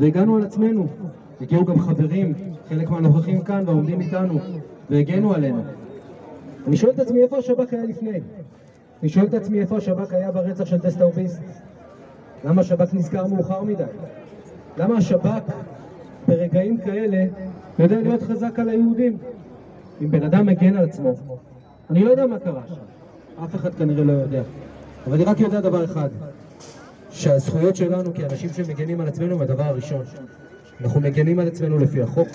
והגענו על עצמנו. הגיעו גם חברים, חלק מהנוכחים כאן ועומדים איתנו, והגנו עלינו. אני שואל את עצמי איפה השב"כ היה לפני? אני שואל את עצמי איפה השב"כ היה ברצח של דסטה אוביסט? למה השב"כ נזכר מאוחר מדי? למה השב"כ ברגעים כאלה יודע להיות חזק על היהודים? אם בן אדם מגן על עצמו, אני לא יודע מה קרה שם, אף אחד כנראה לא יודע, אבל אני רק יודע דבר אחד, שהזכויות שלנו כאנשים שמגנים על עצמנו הם הדבר הראשון. אנחנו מגנים על עצמנו לפי החוק,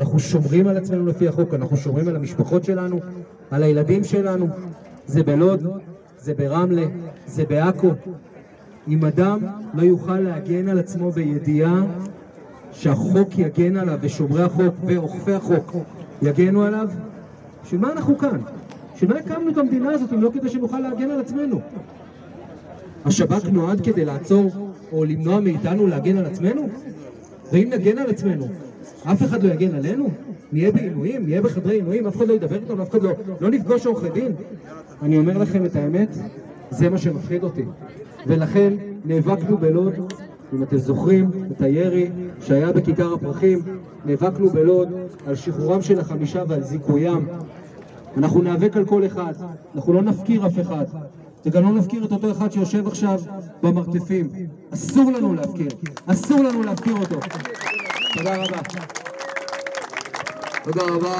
אנחנו שומרים על עצמנו לפי החוק, אנחנו שומרים על המשפחות שלנו, על הילדים שלנו. זה בלוד, זה ברמלה, זה בעכו. אם אדם לא יוכל להגן על עצמו בידיעה שהחוק יגן עליו ושומרי החוק ואוכפי החוק יגנו עליו, בשביל מה אנחנו כאן? בשביל מה הקמנו את המדינה הזאת אם לא כדי שנוכל להגן על עצמנו? השב"כ נועד כדי לעצור או למנוע מאיתנו להגן על עצמנו? ואם נגן על עצמנו, אף אחד לא יגן עלינו? נהיה בעינויים? נהיה בחדרי עינויים? אף אחד לא ידבר איתנו? אף אחד לא, לא נפגוש עורכי דין? אני אומר לכם את האמת, זה מה שמפחיד אותי. ולכן נאבקנו בלוד, אם אתם זוכרים את הירי שהיה בכיכר הפרחים, נאבקנו בלוד על שחרורם של החמישה ועל זיכוים. אנחנו ניאבק על כל אחד, אנחנו לא נפקיר אף אחד. וגם לא נפקיר את אותו אחד שיושב עכשיו במרתפים. אסור לנו להפקיר, אסור לנו להפקיר אותו. תודה רבה. תודה רבה.